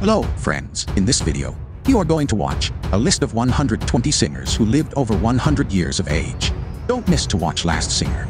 Hello, friends. In this video, you are going to watch a list of 120 singers who lived over 100 years of age. Don't miss to watch Last Singer.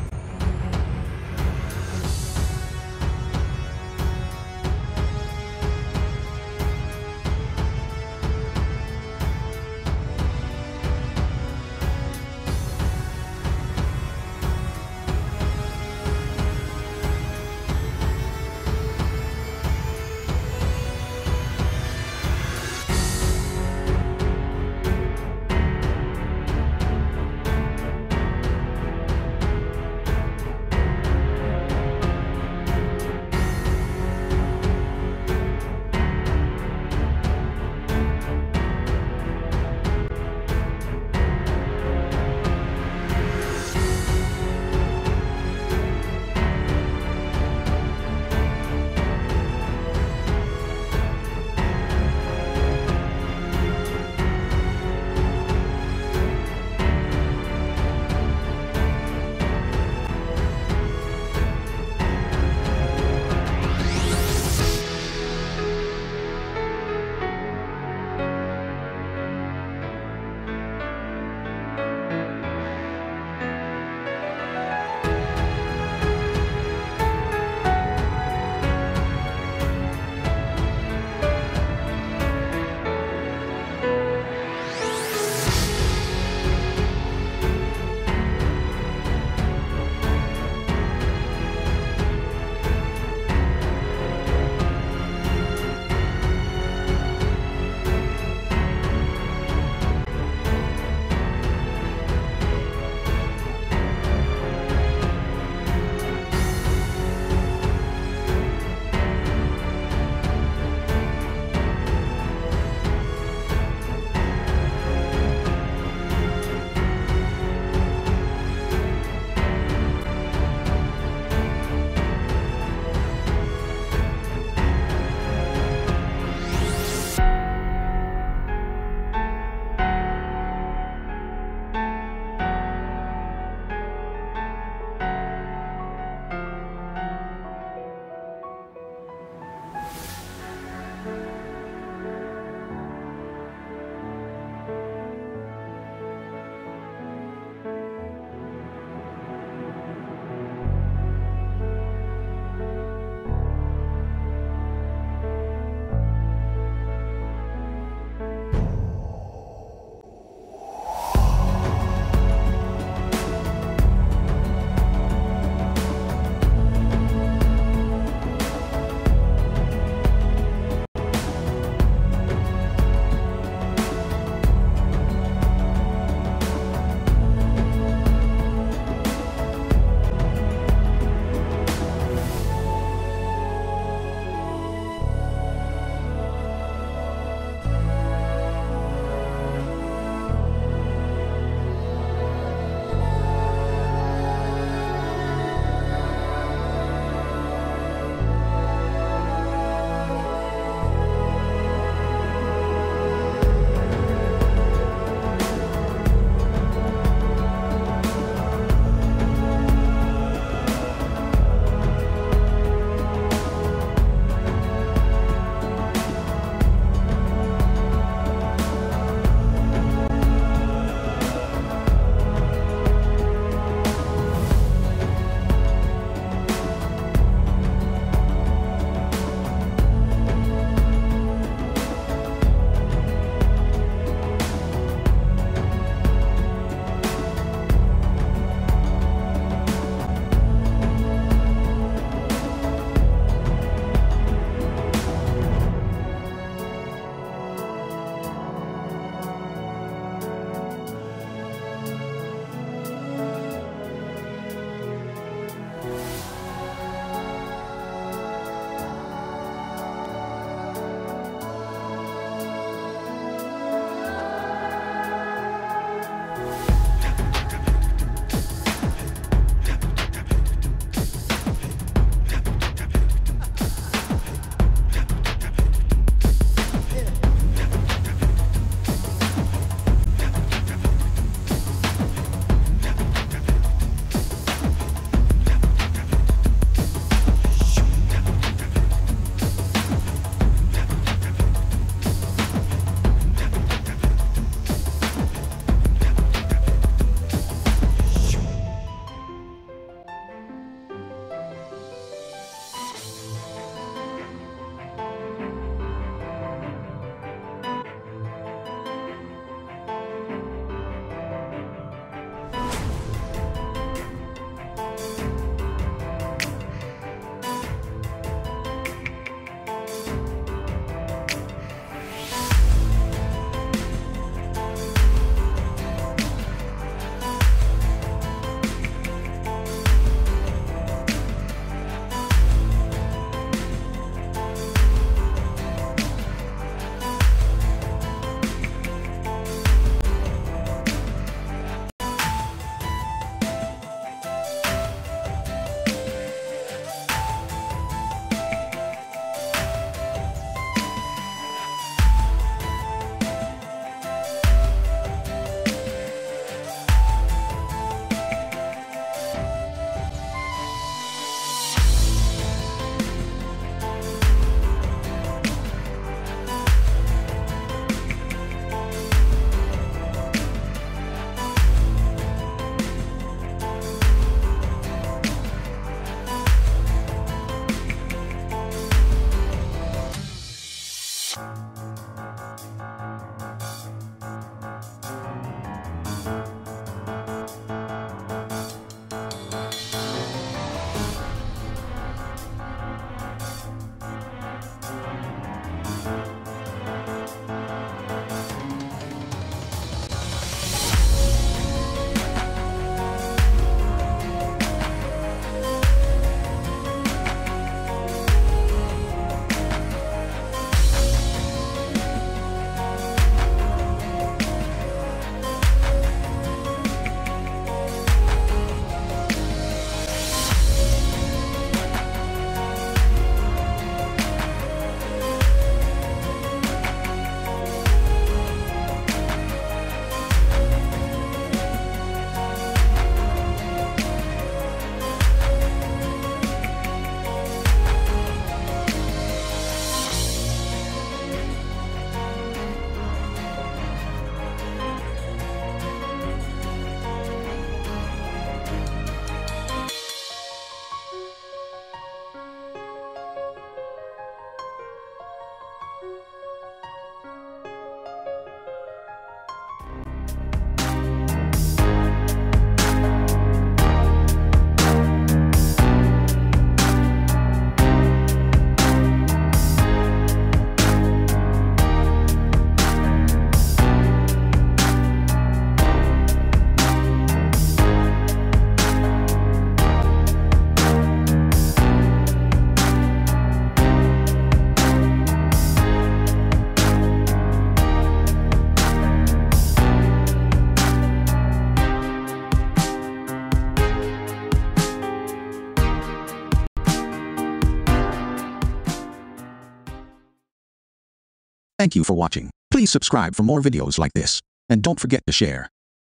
Thank you for watching. Please subscribe for more videos like this. And don't forget to share.